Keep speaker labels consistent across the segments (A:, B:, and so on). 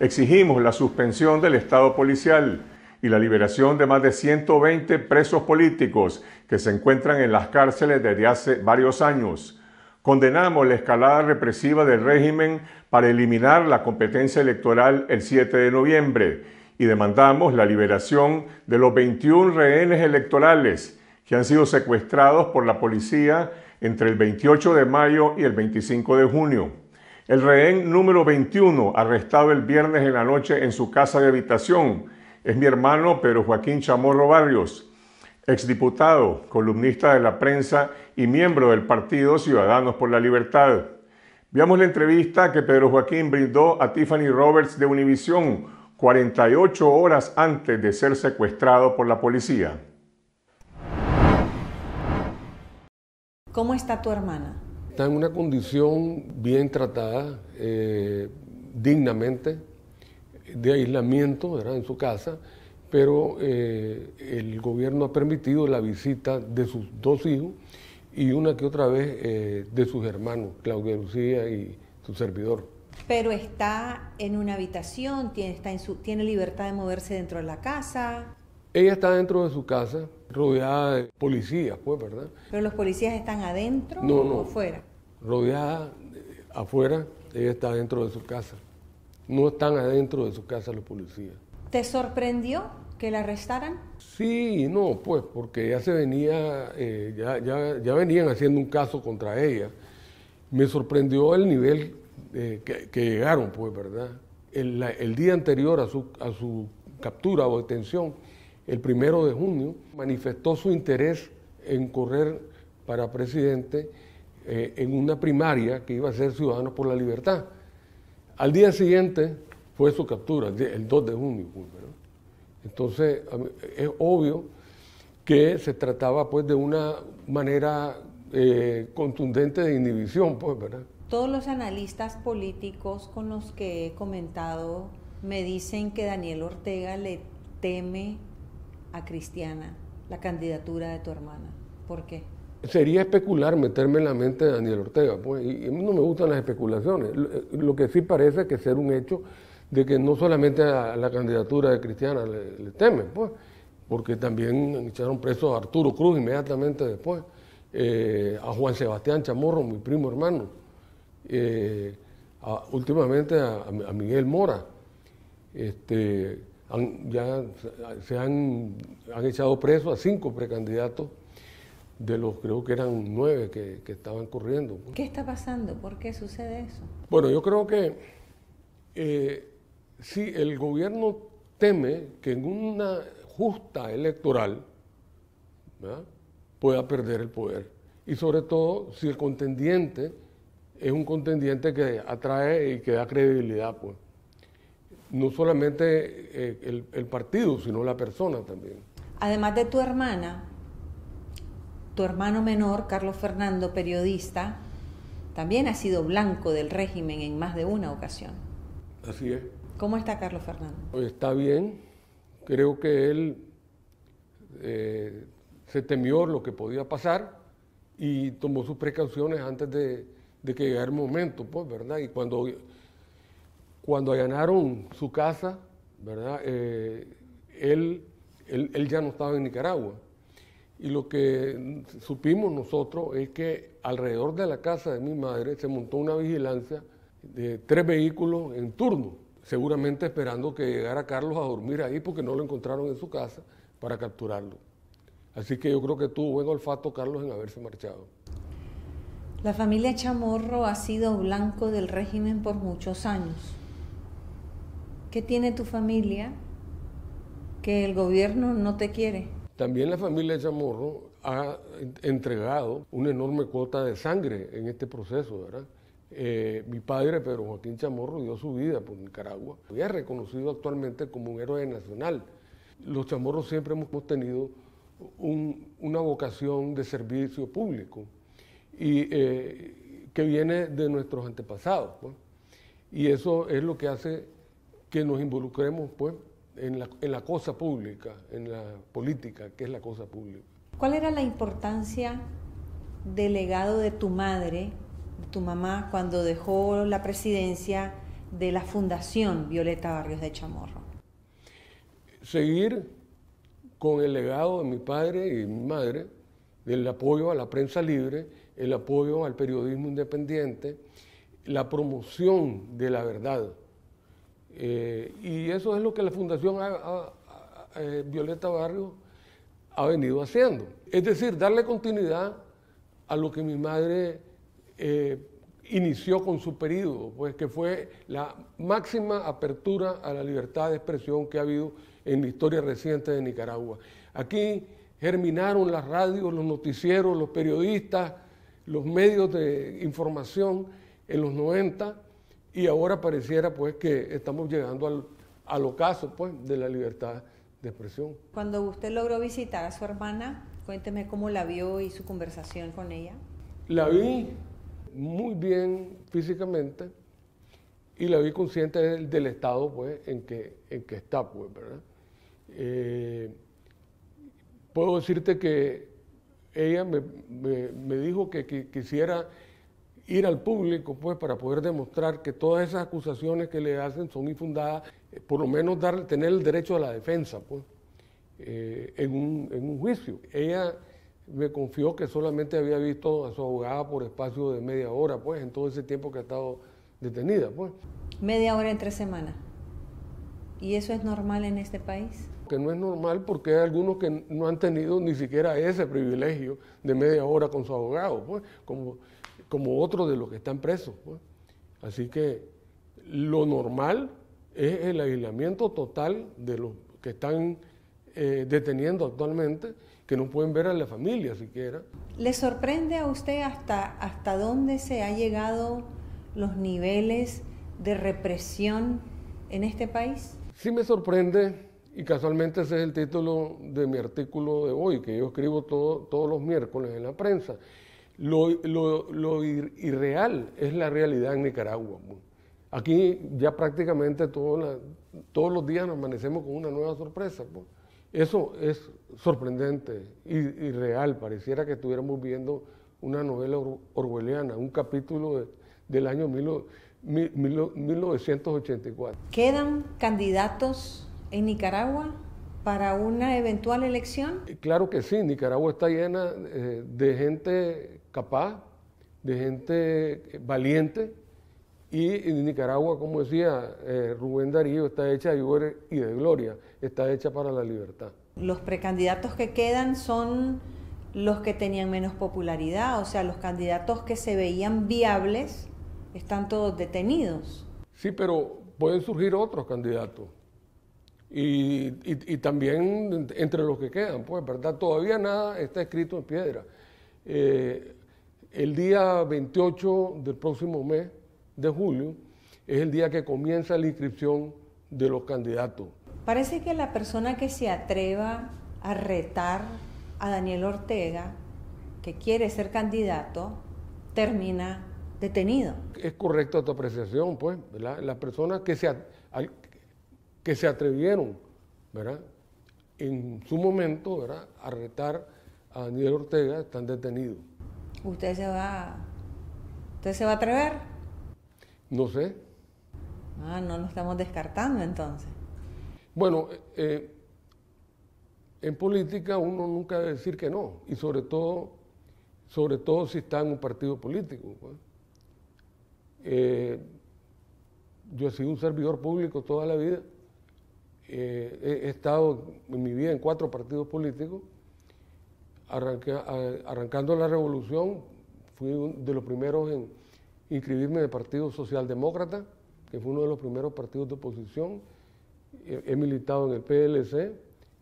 A: Exigimos la suspensión del Estado policial y la liberación de más de 120 presos políticos que se encuentran en las cárceles desde hace varios años. Condenamos la escalada represiva del régimen para eliminar la competencia electoral el 7 de noviembre y demandamos la liberación de los 21 rehenes electorales que han sido secuestrados por la policía entre el 28 de mayo y el 25 de junio. El rehén número 21, arrestado el viernes en la noche en su casa de habitación, es mi hermano Pedro Joaquín Chamorro Barrios, exdiputado, columnista de la prensa y miembro del partido Ciudadanos por la Libertad. Veamos la entrevista que Pedro Joaquín brindó a Tiffany Roberts de Univisión 48 horas antes de ser secuestrado por la policía.
B: ¿Cómo está tu hermana?
C: Está en una condición bien tratada, eh, dignamente, de aislamiento en su casa, pero eh, el gobierno ha permitido la visita de sus dos hijos y una que otra vez eh, de sus hermanos, Claudia Lucía y su servidor.
B: Pero está en una habitación, tiene, está en su, tiene libertad de moverse dentro de la casa.
C: Ella está dentro de su casa, rodeada de policías, pues, ¿verdad?
B: ¿Pero los policías están adentro
C: no,
B: o afuera?
C: Rodeada eh, afuera, ella está dentro de su casa. No están adentro de su casa los policías.
B: ¿Te sorprendió que la arrestaran?
C: Sí, no, pues, porque ya se venía, eh, ya, ya, ya, venían haciendo un caso contra ella. Me sorprendió el nivel eh, que, que, llegaron, pues, ¿verdad? El, el día anterior a su, a su captura o detención, el primero de junio, manifestó su interés en correr para presidente eh, en una primaria que iba a ser Ciudadanos por la Libertad. Al día siguiente fue su captura, el 2 de junio. Pues, Entonces, es obvio que se trataba pues de una manera eh, contundente de inhibición, pues, ¿verdad?
B: Todos los analistas políticos con los que he comentado me dicen que Daniel Ortega le teme a Cristiana la candidatura de tu hermana. ¿Por qué?
C: Sería especular meterme en la mente de Daniel Ortega, pues, y mí no me gustan las especulaciones. Lo que sí parece que ser un hecho de que no solamente a la candidatura de Cristiana le, temen, pues, porque también echaron preso a Arturo Cruz inmediatamente después, eh, a Juan Sebastián Chamorro, mi primo hermano, eh, últimamente a, Miguel Mora. Este, ya se han, han echado presos a cinco precandidatos de los creo que eran nueve que, que, estaban corriendo.
B: ¿Qué está pasando? ¿Por qué sucede eso?
C: Bueno, yo creo que eh, si el gobierno teme que en una justa electoral pueda perder el poder. Y sobre todo si el contendiente es un contendiente que atrae y que da credibilidad, pues no solamente eh, el, el, partido, sino la persona también.
B: Además de tu hermana, tu hermano menor, Carlos Fernando, periodista, también ha sido blanco del régimen en más de una ocasión.
C: Así es.
B: ¿Cómo está Carlos Fernando?
C: Está bien. Creo que él eh, se temió lo que podía pasar y tomó sus precauciones antes de, de que llegara el momento, pues, ¿verdad? Y cuando cuando allanaron su casa, ¿verdad? Eh, él, él, ya no estaba en Nicaragua. Y lo que supimos nosotros es que alrededor de la casa de mi madre se montó una vigilancia de tres vehículos en turno, seguramente esperando que llegara Carlos a dormir ahí porque no lo encontraron en su casa para capturarlo. Así que yo creo que tuvo buen olfato Carlos en haberse marchado.
B: La familia Chamorro ha sido blanco del régimen por muchos años. ¿Qué tiene tu familia que el gobierno no te quiere?
C: También la familia Chamorro ha entregado una enorme cuota de sangre en este proceso, ¿verdad? Eh, mi padre, Pedro Joaquín Chamorro, dio su vida por Nicaragua es reconocido actualmente como un héroe nacional. Los chamorros siempre hemos tenido una vocación de servicio público y eh, que viene de nuestros antepasados. Pues. Y eso es lo que hace que nos involucremos pues, en, la, en la cosa pública, en la política, que es la cosa pública.
B: ¿Cuál era la importancia del legado de tu madre, de tu mamá, cuando dejó la presidencia de la Fundación Violeta Barrios de Chamorro?
C: Seguir con el legado de mi padre y mi madre, del apoyo a la prensa libre, el apoyo al periodismo independiente, la promoción de la verdad. Eh, y eso es lo que la Fundación eh, Violeta Barrios ha venido haciendo. Es decir, darle continuidad a lo que mi madre eh, inició con su periodo, pues que fue la máxima apertura a la libertad de expresión que ha habido en la historia reciente de Nicaragua. Aquí germinaron las radios, los noticieros, los periodistas, los medios de información en los 90 y ahora pareciera pues que estamos llegando al, al ocaso pues de la libertad de expresión.
B: Cuando usted logró visitar a su hermana, cuénteme cómo la vio y su conversación con ella.
C: La vi muy bien físicamente y la vi consciente del, estado pues en que, en que está pues, ¿verdad? Eh, puedo decirte que ella me, dijo que, quisiera ir al público pues para poder demostrar que todas esas acusaciones que le hacen son infundadas, eh, por lo menos dar, tener el derecho a la defensa pues, eh, en, un, en, un, juicio. Ella me confió que solamente había visto a su abogada por espacio de media hora, pues, en todo ese tiempo que ha estado detenida, pues.
B: Media hora en tres semanas. ¿Y eso es normal en este país?
C: Que no es normal porque hay algunos que no han tenido ni siquiera ese privilegio de media hora con su abogado, pues, como, como otros de los que están presos, pues. Así que lo normal es el aislamiento total de los que están eh, deteniendo actualmente que no pueden ver a la familia siquiera.
B: ¿Le sorprende a usted hasta, hasta dónde se ha llegado los niveles de represión en este país?
C: Sí me sorprende, y casualmente ese es el título de mi artículo de hoy, que yo escribo todos los miércoles en la prensa. Lo, lo, irreal es la realidad en Nicaragua. Aquí ya prácticamente todos los días nos amanecemos con una nueva sorpresa. Eso es sorprendente y, real. Pareciera que estuviéramos viendo una novela orwelliana, un capítulo del año 1984.
B: ¿Quedan candidatos en Nicaragua para una eventual elección?
C: Claro que sí, Nicaragua está llena eh, de gente capaz, de gente valiente, y en Nicaragua, como decía eh, Rubén Darío, está hecha de gloria y de gloria, está hecha para la libertad.
B: Los precandidatos que quedan son los que tenían menos popularidad, o sea, los candidatos que se veían viables están todos detenidos.
C: Sí, pero pueden surgir otros candidatos. Y, también entre los que quedan, pues, ¿verdad? Todavía nada está escrito en piedra. Eh, el día 28 del próximo mes de julio es el día que comienza la inscripción de los candidatos.
B: Parece que la persona que se atreva a retar a Daniel Ortega, que quiere ser candidato, termina detenido.
C: Es correcta tu apreciación, pues, Las personas que se, que se atrevieron, ¿verdad? En su momento, ¿verdad? A retar a Daniel Ortega están detenidos.
B: ¿Usted se va, usted se va a atrever?
C: No sé.
B: Ah, no lo estamos descartando entonces.
C: Bueno, eh, en política uno nunca debe decir que no, y sobre todo, sobre todo si está en un partido político. Eh, yo he sido un servidor público toda la vida. Eh, he, estado en mi vida en cuatro partidos políticos. arrancando la revolución, fui de los primeros en inscribirme en el Partido Socialdemócrata, que fue uno de los primeros partidos de oposición. He, militado en el PLC,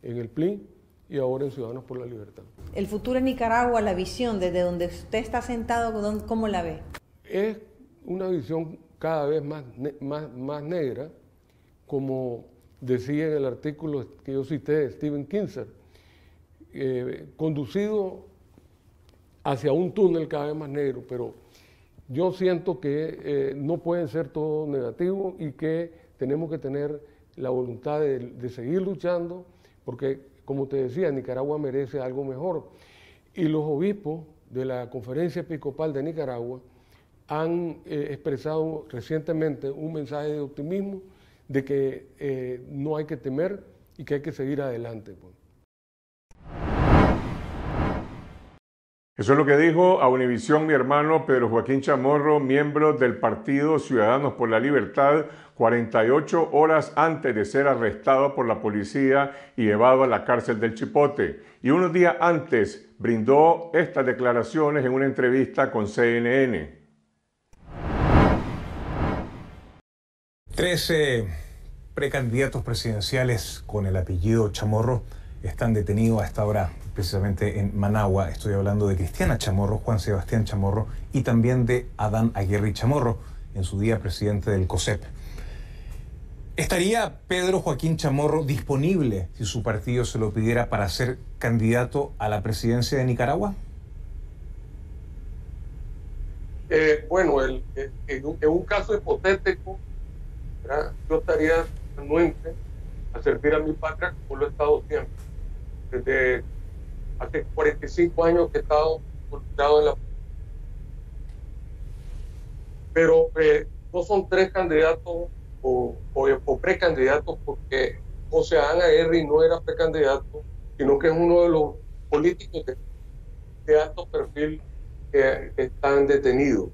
C: en el PLI y ahora en Ciudadanos por la Libertad.
B: El futuro en Nicaragua, la visión desde donde usted está sentado, ¿cómo la ve?
C: Es una visión cada vez más, más, más negra, como decía en el artículo que yo cité Steven Kinzer, eh, conducido hacia un túnel cada vez más negro, pero yo siento que eh, no pueden ser todo negativo y que tenemos que tener la voluntad de, seguir luchando, porque como te decía, Nicaragua merece algo mejor. Y los obispos de la Conferencia Episcopal de Nicaragua han eh, expresado recientemente un mensaje de optimismo de que eh, no hay que temer y que hay que seguir adelante. Pues.
A: Eso es lo que dijo a Univisión mi hermano Pedro Joaquín Chamorro, miembro del Partido Ciudadanos por la Libertad, 48 horas antes de ser arrestado por la policía y llevado a la cárcel del Chipote. Y unos días antes brindó estas declaraciones en una entrevista con CNN.
D: Trece precandidatos presidenciales con el apellido Chamorro están detenidos a esta hora precisamente en Managua. Estoy hablando de Cristiana Chamorro, Juan Sebastián Chamorro y también de Adán Aguirre Chamorro, en su día presidente del COSEP. ¿Estaría Pedro Joaquín Chamorro disponible si su partido se lo pidiera para ser candidato a la presidencia de Nicaragua?
C: Eh, bueno, en, un caso hipotético, yo estaría anuente a servir a mi patria como lo he estado siempre. Desde hace 45 años que he estado involucrado en la... Pero eh, no son tres candidatos o, o, precandidatos porque José Ana Aguirre no era precandidato, sino que es uno de los políticos de, alto perfil que están detenidos.